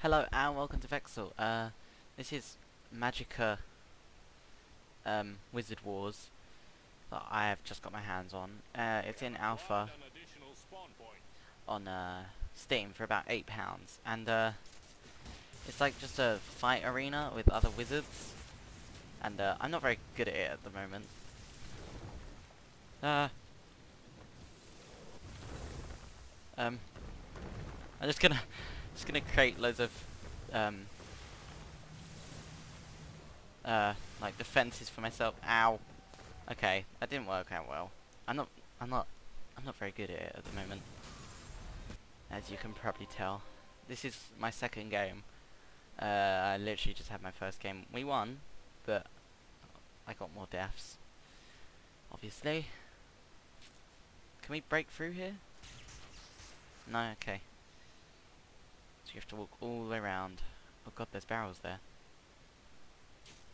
Hello and welcome to Vexxle. Uh, this is Magicka um, Wizard Wars that I have just got my hands on. Uh, it's in alpha on uh, Steam for about eight pounds, and uh, it's like just a fight arena with other wizards. And uh, I'm not very good at it at the moment. Uh, um, I'm just gonna just gonna create loads of um, uh, like defenses for myself. Ow. Okay, that didn't work out well. I'm not. I'm not. I'm not very good at it at the moment, as you can probably tell. This is my second game. Uh, I literally just had my first game. We won, but I got more deaths. Obviously. Can we break through here? No. Okay. So you have to walk all the way around. Oh god, there's barrels there.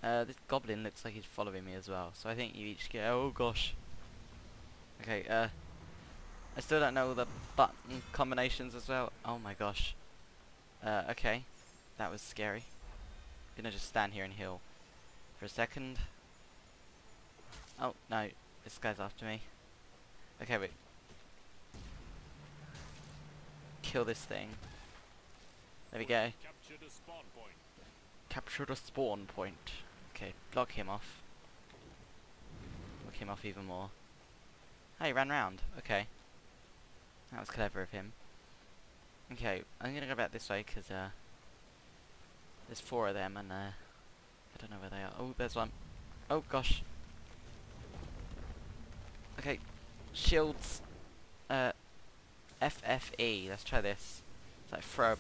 Uh, this goblin looks like he's following me as well, so I think you each get... Oh gosh. Okay, uh... I still don't know the button combinations as well. Oh my gosh. Uh, okay. That was scary. I'm gonna just stand here and heal for a second. Oh, no. This guy's after me. Okay, wait. Kill this thing. There we go. Capture the spawn point. Capture the spawn point. Okay, block him off. Block him off even more. Hey, he ran round. Okay. That was clever of him. Okay, I'm gonna go back this way because uh, there's four of them and uh, I don't know where they are. Oh, there's one. Oh gosh. Okay, shields. Uh, FFE. Let's try this. It's like throw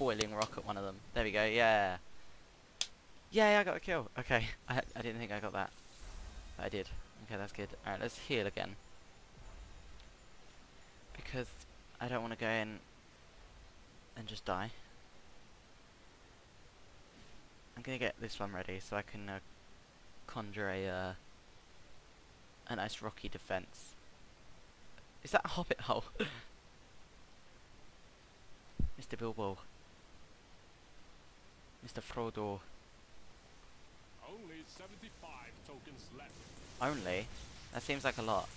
boiling rock at one of them. There we go. Yeah. Yeah, I got a kill. Okay, I I didn't think I got that. But I did. Okay, that's good. Alright, let's heal again. Because I don't want to go in and just die. I'm gonna get this one ready so I can uh, conjure a uh, a nice rocky defense. Is that a hobbit hole? Mr. Bilbo. Mr. Frodo. Only 75 tokens left. Only? That seems like a lot.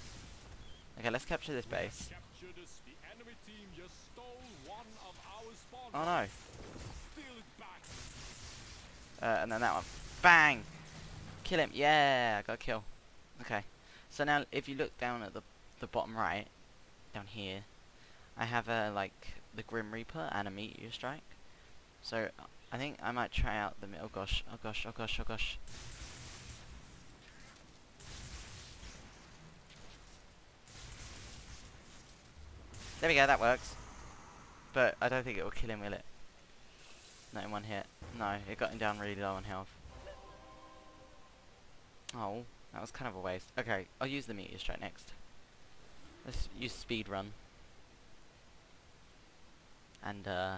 Okay, let's capture this base. This. The enemy team just stole one of our Oh no. Steal it back. Uh, and then that one. Bang! Kill him. Yeah, I got a kill. Okay. So now, if you look down at the the bottom right, down here, I have a like the Grim Reaper and a Meteor Strike. So I think I might try out the. Oh gosh! Oh gosh! Oh gosh! Oh gosh! There we go. That works. But I don't think it will kill him, will it? Not in one hit. No, it got him down really low on health. Oh, that was kind of a waste. Okay, I'll use the meteor strike next. Let's use speed run. And uh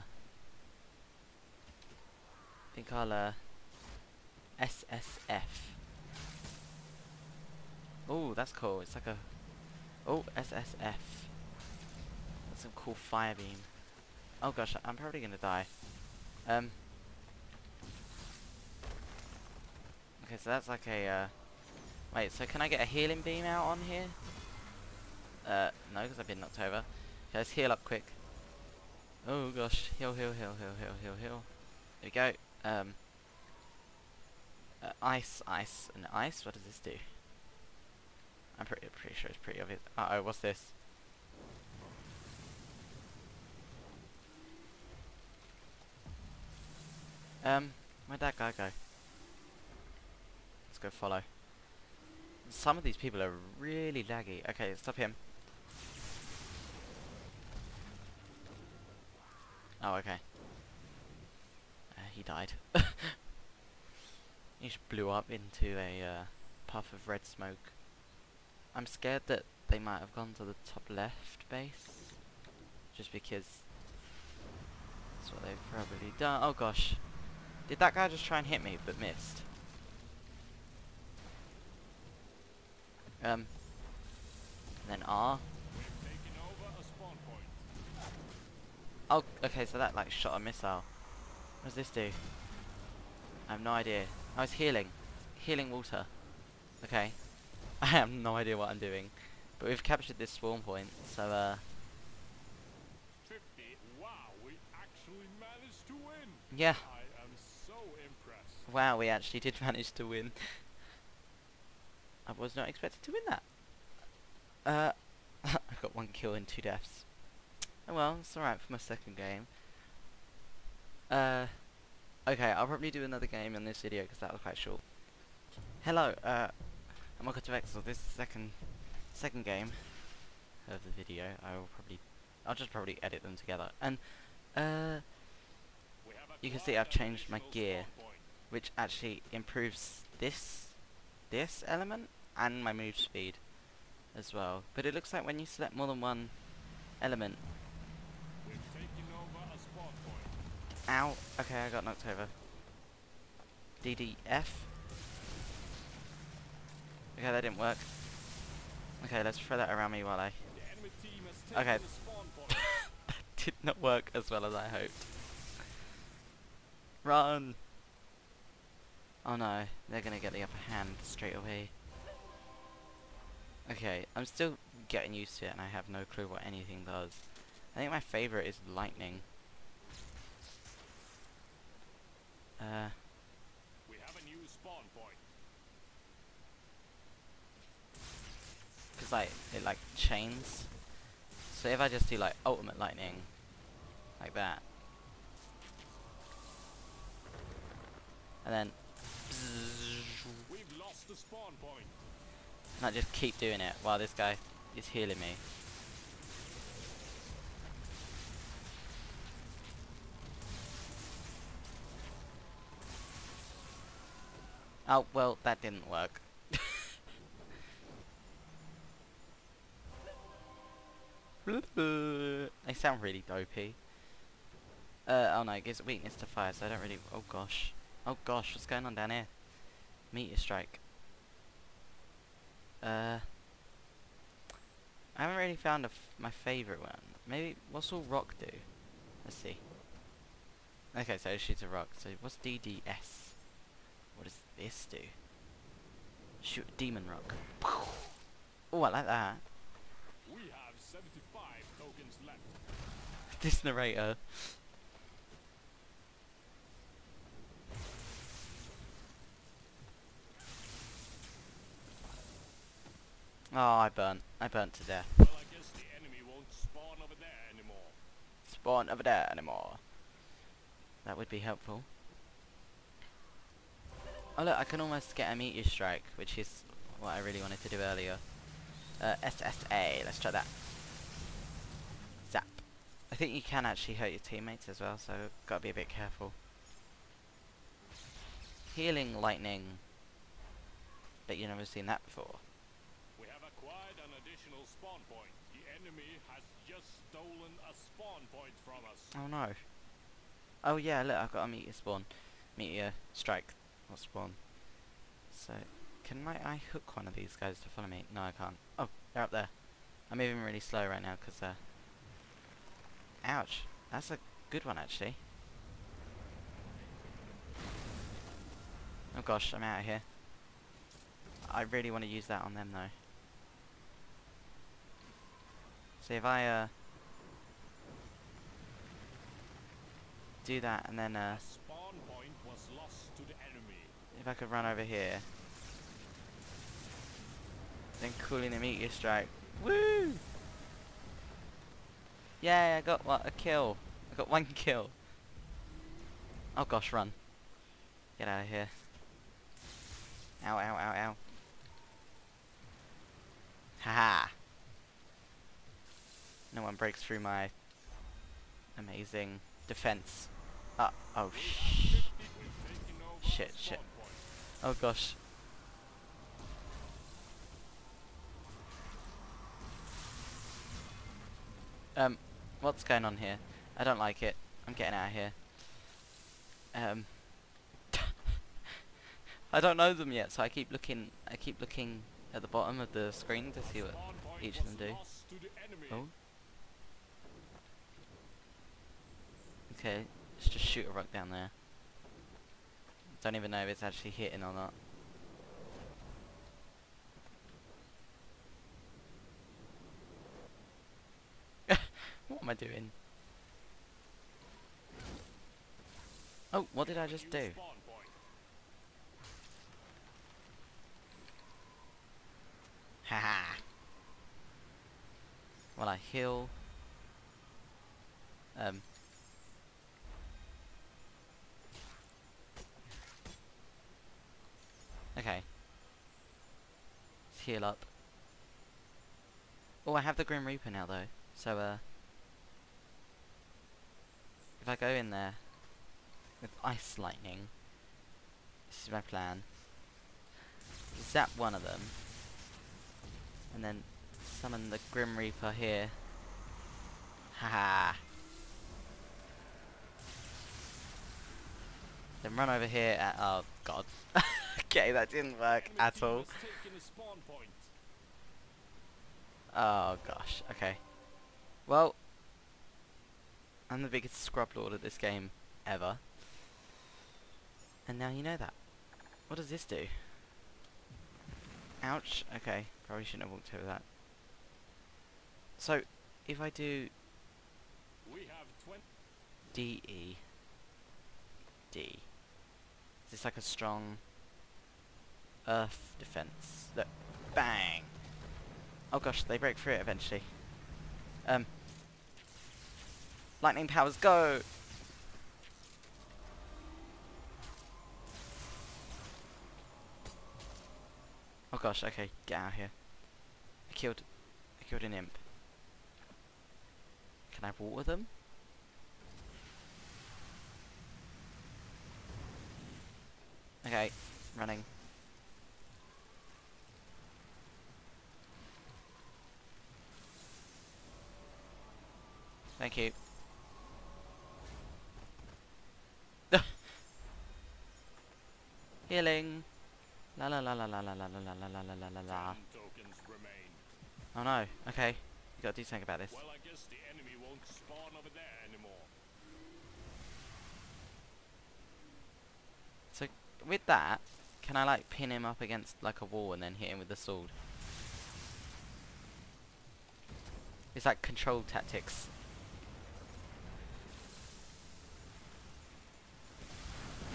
think I'll uh SSF. Oh, that's cool. It's like a Oh, SSF. That's some cool fire beam. Oh gosh, I'm probably gonna die. Um. Okay, so that's like a. Uh, wait, so can I get a healing beam out on here? Uh, no, because I've been knocked over. Okay, let's heal up quick. Oh gosh, heal, heal, heal, heal, heal, heal, heal. There we go. Um. Uh, ice, ice, and ice. What does this do? I'm pretty, pretty sure it's pretty obvious. Uh oh, what's this? Um, where'd that guy go? Let's go follow. Some of these people are really laggy. Okay, stop him. Oh, okay. He died. he just blew up into a uh, puff of red smoke. I'm scared that they might have gone to the top left base. Just because that's what they've probably done. Oh gosh. Did that guy just try and hit me but missed? Um. Then R. Oh, okay, so that like shot a missile. What does this do? I have no idea. I was healing. Healing water. Okay. I have no idea what I'm doing. But we've captured this spawn point, so uh 50. Wow, we actually managed to win. yeah. I am so impressed. Wow, we actually did manage to win. I was not expected to win that. Uh, I got one kill and two deaths. Oh well, it's alright for my second game. Uh, okay, I'll probably do another game in this video because that was quite short. Hello, uh, I'm Michael Vexxle. This is the second, second game of the video. I will probably, I'll just probably edit them together. And, uh, You can see I've changed my gear. which actually improves this this element and my move speed as well. But it looks like when you select more than one element, We've taken over a spawn point. Ow, okay, I got knocked over. DDF. Okay, that didn't work. Okay, let's throw that around me while I. Okay. that did not work as well as I hoped. Run! Oh no, they're gonna get the upper hand straight away. Okay, I'm still getting used to it and I have no clue what anything does. I think my favorite is lightning. Uh, we have a new spawn point. cause like, it like chains. So if I just do like ultimate lightning, like that. And then, We've lost the spawn point. and I just keep doing it while this guy is healing me. Oh, well, that didn't work. they sound really dopey. Uh, oh no, it gives weakness to fire, so I don't really... Oh gosh. Oh gosh, what's going on down here? Meteor strike. Uh... I haven't really found my favourite one. Maybe, what's all rock do? Let's see. Okay, so it shoots a rock. So what's DDS? This do? Shoot demon rock. Oh, I like that. We have 75 tokens left. this narrator. Oh, I burnt. I burnt to death. Well, I guess the enemy won't spawn over there anymore. Spawn over there anymore. That would be helpful. Oh look, I can almost get a meteor strike, which is what I really wanted to do earlier. Uh, SSA, let's try that. Zap. I think you can actually hurt your teammates as well, so gotta be a bit careful. Healing lightning. Bet you've never seen that before. We have acquired an additional spawn point. The enemy has just stolen a spawn point from us. Oh no. Oh yeah, look, I've got a meteor spawn. Meteor strike, not spawn. So, can my I hook one of these guys to follow me? No, I can't. Oh, they're up there. I'm moving really slow right now because, uh... Ouch. That's a good one, actually. Oh gosh, I'm out of here. I really want to use that on them, though. So if I, uh... Do that and then, uh... A spawn point was lost to the enemy. If I could run over here. Then cooling the meteor strike. Woo! Yay, I got what? A kill. I got one kill. Oh gosh, run. Get out of here. Ow, ow, ow, ow. Haha! No one breaks through my amazing defense. Uh, oh We shh. have 50. We've taken over a Shit, shit. Oh gosh. Um, what's going on here? I don't like it. I'm getting out of here. Um, I don't know them yet, so I keep looking. I keep looking at the bottom of the screen to see what. Each of them do. Oh. here. Let's just shoot a rock down there. Don't even know if it's actually hitting or not. what am I doing? Oh, what did I just do? Haha. Well, I heal. Um. Okay. Let's heal up. Oh, I have the Grim Reaper now, though. So, uh. If I go in there with Ice Lightning, this is my plan. Zap one of them and then summon the Grim Reaper here. Haha. then run over here at oh god. okay, that didn't work at all. has taken a spawn point. Oh gosh, okay. Well, I'm the biggest scrub lord of this game ever. And now you know that. What does this do? Ouch, okay. Probably shouldn't have walked over that. So, if I do We have D E D. Is this like a strong earth defense? Look, bang! Oh gosh, they break through it eventually. Um, lightning powers go! Oh gosh, okay, get out of here. I killed, I killed an imp. Can I water them? Okay, running. Thank you. Healing. La la la la la la la la la la la la la la la. 10 tokens remain. Oh no. Okay. You gotta do something about this. Well, I guess the enemy won't spawn over there anymore. So with that, can I like pin him up against like a wall and then hit him with the sword? It's like control tactics.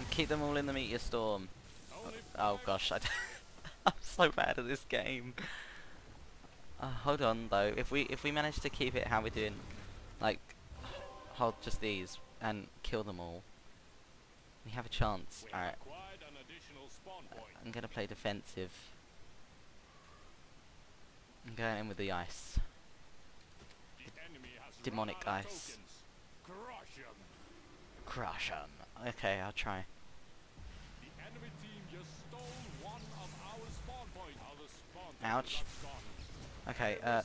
And keep them all in the meteor storm. Oh, Oh gosh, I d- I'm so bad at this game. Uh, hold on though, if we if we manage to keep it how we're doing, like hold just these and kill them all, we have a chance. Alright, an additional spawn point. I'm gonna play defensive. I'm going in with the ice. The demonic ice. Crush 'em. Okay, I'll try. Ouch. Okay, uh,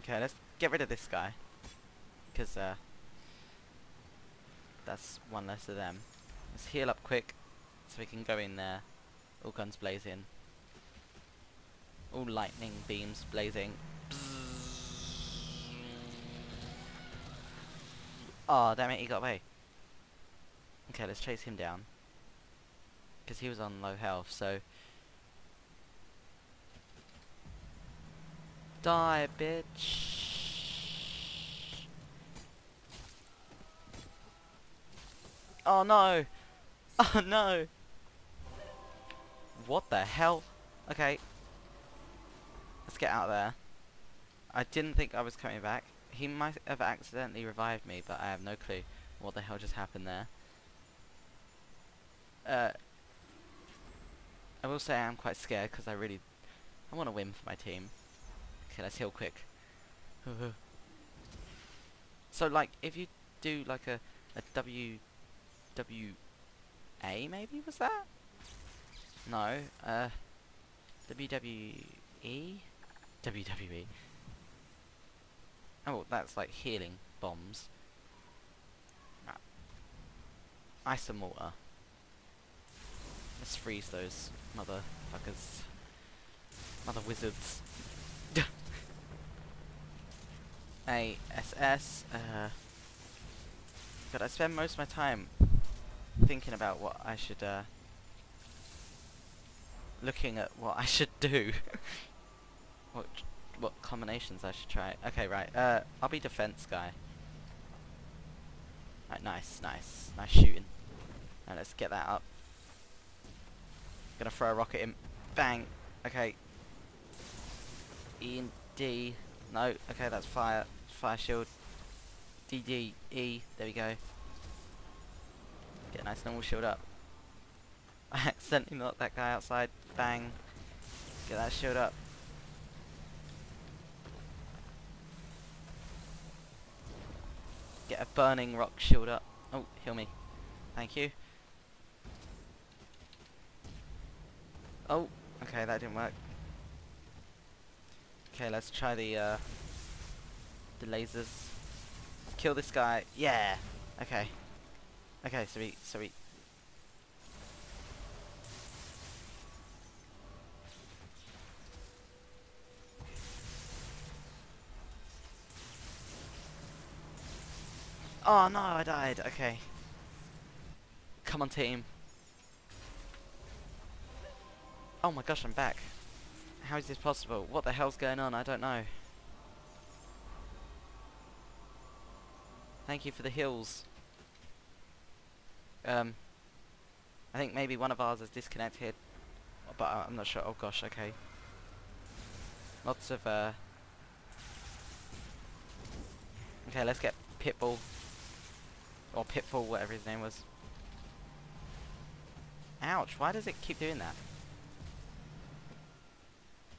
okay, let's get rid of this guy. Because, uh, that's one less of them. Let's heal up quick, so we can go in there. All guns blazing. All lightning beams blazing. Oh, damn it, he got away. Okay, let's chase him down. Because he was on low health, so... Die, bitch! Oh no! Oh no! What the hell? Okay. Let's get out of there. I didn't think I was coming back. He might have accidentally revived me, but I have no clue what the hell just happened there. Uh, I will say I'm quite scared because I really I want to win for my team. Okay, let's heal quick. so like if you do like a a W W A maybe was that? No, uh WWE WWE. Oh, that's like healing bombs. Ice and water. Let's freeze those motherfuckers. Mother wizards. ASS. Uh, but I spend most of my time thinking about what I should, uh, looking at what I should do. what what combinations I should try. Okay, right. Uh, I'll be defense guy. Right, nice, nice, nice shooting. Now let's get that up. Gonna throw a rocket in. Bang. Okay. E and D. No. Okay, that's fire. Fire shield. D D E. There we go. Get a nice normal shield up. I accidentally knocked that guy outside. Bang. Get that shield up. Get a burning rock shield up. Oh, heal me. Thank you. Oh, okay, that didn't work. Okay, let's try the uh, the lasers. Kill this guy. Yeah. Okay. Okay, so we so we Oh no, I died. Okay. Come on, team. Oh my gosh, I'm back. How is this possible? What the hell's going on? I don't know. Thank you for the hills. Um, I think maybe one of ours is disconnected, but I'm not sure. Oh gosh, okay. Lots of, uh... Okay, let's get Pitbull. Or Pitfall, whatever his name was. Ouch, why does it keep doing that?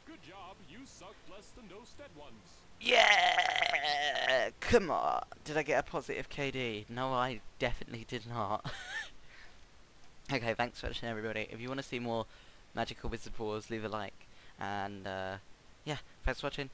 Good job, you sucked less than those dead ones. Yeah! Come on! Did I get a positive KD? No, I definitely did not. okay, thanks for watching everybody. If you want to see more Magicka Wizard Wars, leave a like. And, uh, yeah, thanks for watching.